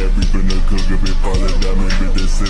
everything we finna cook a bit, fall it diamond, bit this